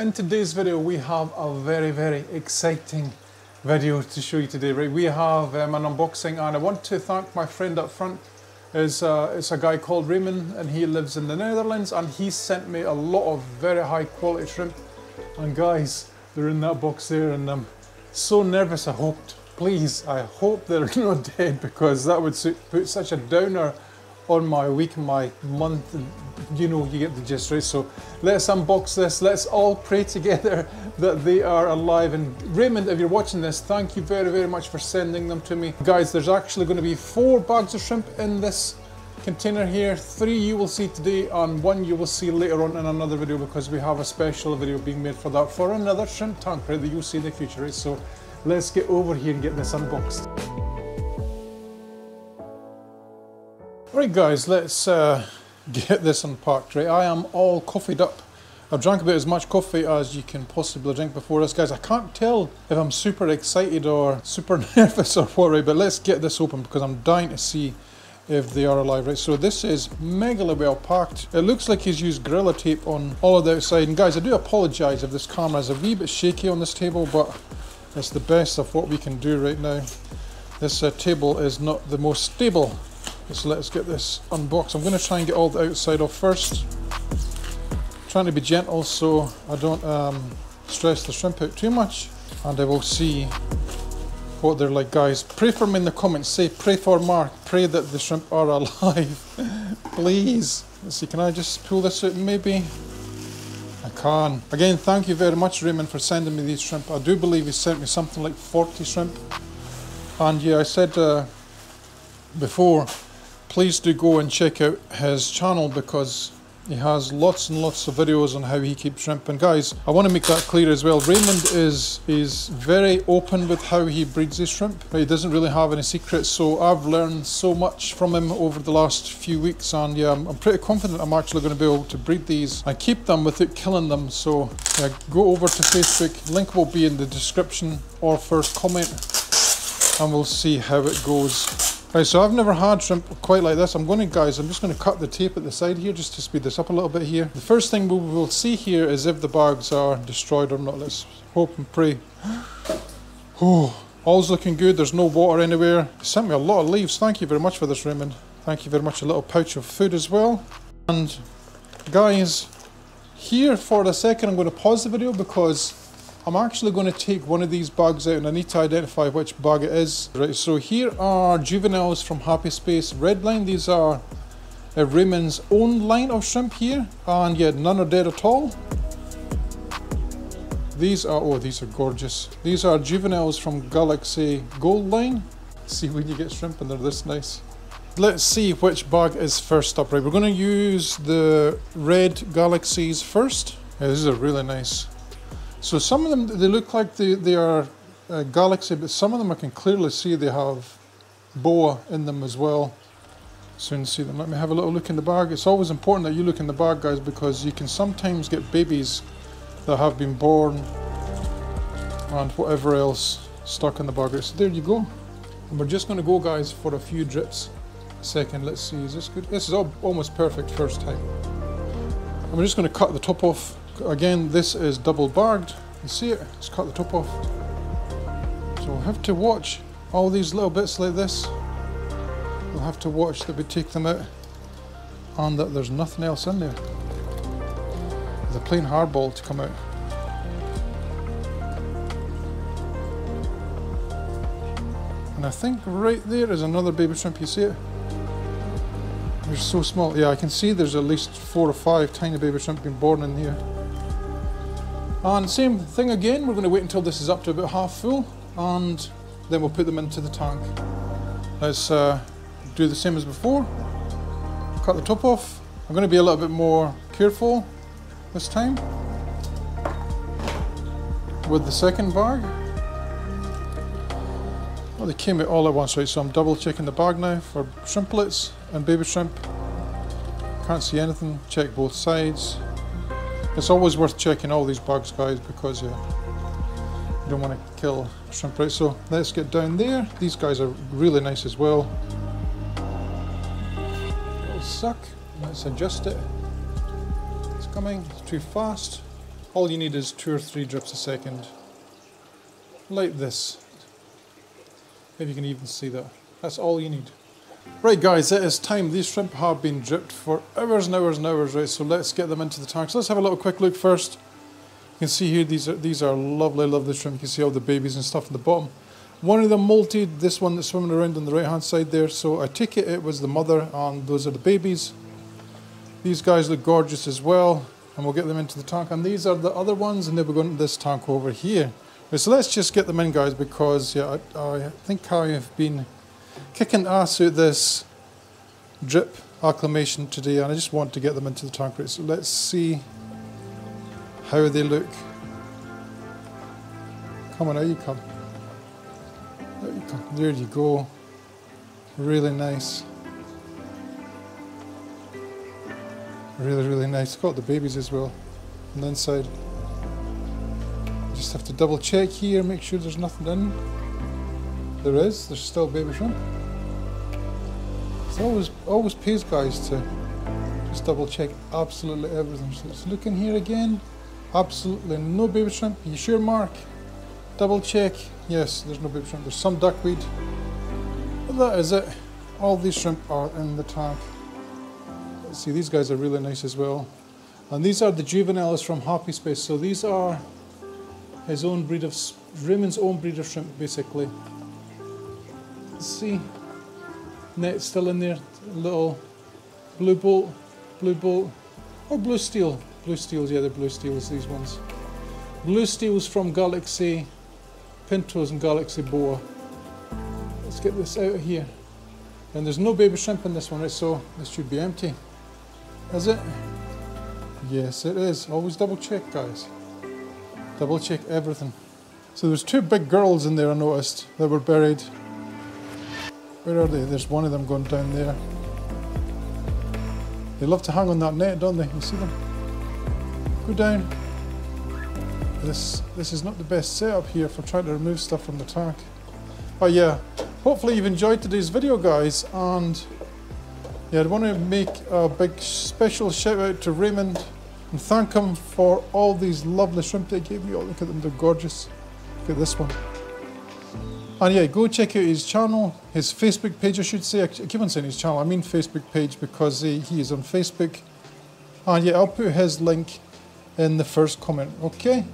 in today's video we have a very very exciting video to show you today right? We have um, an unboxing and I want to thank my friend up front. Is uh, it's a guy called Raymond and he lives in the Netherlands and he sent me a lot of very high quality shrimp. And guys they're in that box there and I'm so nervous I hoped. Please I hope they're not dead because that would put such a downer on my week, my month, you know, you get the gist, right? So let's unbox this. Let's all pray together that they are alive. And Raymond, if you're watching this, thank you very, very much for sending them to me. Guys, there's actually going to be four bags of shrimp in this container here. Three you will see today and one you will see later on in another video because we have a special video being made for that for another shrimp tank, right, that you'll see in the future, right? So let's get over here and get this unboxed. Right guys, let's uh, get this unpacked, right? I am all coffeed up. I've drank about as much coffee as you can possibly drink before this, guys. I can't tell if I'm super excited or super nervous or what, right? But let's get this open because I'm dying to see if they are alive, right? So this is megally well packed. It looks like he's used Gorilla Tape on all of the outside. And guys, I do apologise if this camera is a wee bit shaky on this table, but it's the best of what we can do right now. This uh, table is not the most stable so let's get this unboxed. I'm going to try and get all the outside off first. trying to be gentle so I don't um, stress the shrimp out too much. And I will see what they're like. Guys, pray for me in the comments. Say pray for Mark. Pray that the shrimp are alive. Please. Let's see, can I just pull this out maybe? I can. Again, thank you very much Raymond for sending me these shrimp. I do believe he sent me something like 40 shrimp. And yeah, I said uh, before please do go and check out his channel because he has lots and lots of videos on how he keeps shrimp. And guys, I want to make that clear as well. Raymond is is very open with how he breeds his shrimp. He doesn't really have any secrets. So I've learned so much from him over the last few weeks. And yeah, I'm, I'm pretty confident I'm actually going to be able to breed these and keep them without killing them. So yeah, go over to Facebook. Link will be in the description or first comment and we'll see how it goes. Right, so I've never had shrimp quite like this. I'm going to, guys, I'm just going to cut the tape at the side here just to speed this up a little bit here. The first thing we will see here is if the bags are destroyed or not. Let's hope and pray. Oh, all's looking good. There's no water anywhere. You sent me a lot of leaves. Thank you very much for this, Raymond. Thank you very much. A little pouch of food as well. And guys, here for a second, I'm going to pause the video because I'm actually going to take one of these bugs out and I need to identify which bug it is. Right, so here are juveniles from Happy Space Redline. These are uh, Raymond's own line of shrimp here and yet none are dead at all. These are, oh these are gorgeous. These are juveniles from Galaxy Gold line. See when you get shrimp and they're this nice. Let's see which bug is first up, right? We're going to use the red galaxies first. Yeah, this is a really nice so some of them, they look like they, they are a galaxy, but some of them I can clearly see they have boa in them as well. Soon see them. Let me have a little look in the bag. It's always important that you look in the bag, guys, because you can sometimes get babies that have been born and whatever else stuck in the bag. So there you go. And we're just going to go, guys, for a few drips. A second, let's see, is this good? This is almost perfect first time. And we're just going to cut the top off again, this is double barred. You see it? It's cut the top off. So we'll have to watch all these little bits like this. We'll have to watch that we take them out and that there's nothing else in there. The plain hard ball to come out. And I think right there is another baby shrimp, you see it? They're so small. Yeah, I can see there's at least four or five tiny baby shrimp being born in here. And same thing again, we're going to wait until this is up to about half full and then we'll put them into the tank. Let's uh, do the same as before. Cut the top off. I'm going to be a little bit more careful this time with the second bag. Well, they came out all at once, right? So I'm double checking the bag now for shrimplets and baby shrimp. Can't see anything. Check both sides. It's always worth checking all these bugs, guys, because you don't want to kill shrimp, right? So let's get down there. These guys are really nice as well. It'll suck. Let's adjust it. It's coming it's too fast. All you need is two or three drips a second. Like this. If you can even see that. That's all you need. Right guys, it is time. These shrimp have been dripped for hours and hours and hours, right? So let's get them into the tank. So let's have a little quick look first. You can see here, these are, these are lovely, lovely shrimp. You can see all the babies and stuff in the bottom. One of them molted, this one that's swimming around on the right hand side there. So I take it it was the mother and those are the babies. These guys look gorgeous as well. And we'll get them into the tank. And these are the other ones and they will go into this tank over here. Right, so let's just get them in guys because yeah, I, I think I have been kicking ass out this drip acclimation today and I just want to get them into the tank right. So let's see how they look. Come on, out you come. There you come. There you go. Really nice. Really, really nice. Got the babies as well on the inside. Just have to double check here, make sure there's nothing in. There is, there's still baby shrimp. It always, always pays guys to just double check absolutely everything. So let's look in here again. Absolutely no baby shrimp. You sure, Mark? Double check. Yes, there's no baby shrimp. There's some duckweed. But that is it. All these shrimp are in the tank. Let's see, these guys are really nice as well. And these are the juveniles from Happy Space. So these are his own breed of, Raymond's own breed of shrimp, basically. See, net still in there, little blue bolt, blue bolt, or blue steel. Blue steels, yeah, they're blue steels, these ones. Blue steels from Galaxy Pintos and Galaxy Boa. Let's get this out of here. And there's no baby shrimp in this one, right? So this should be empty. Is it? Yes, it is. Always double check, guys. Double check everything. So there's two big girls in there I noticed that were buried. Where are they? There's one of them going down there. They love to hang on that net, don't they? You see them? Go down. This this is not the best setup here for trying to remove stuff from the tank. But yeah, hopefully you've enjoyed today's video guys and yeah, I'd want to make a big special shout out to Raymond and thank him for all these lovely shrimp they gave me. Oh, look at them, they're gorgeous. Look at this one. And yeah, go check out his channel, his Facebook page, I should say. I keep on saying his channel, I mean Facebook page because he, he is on Facebook. And yeah, I'll put his link in the first comment, okay?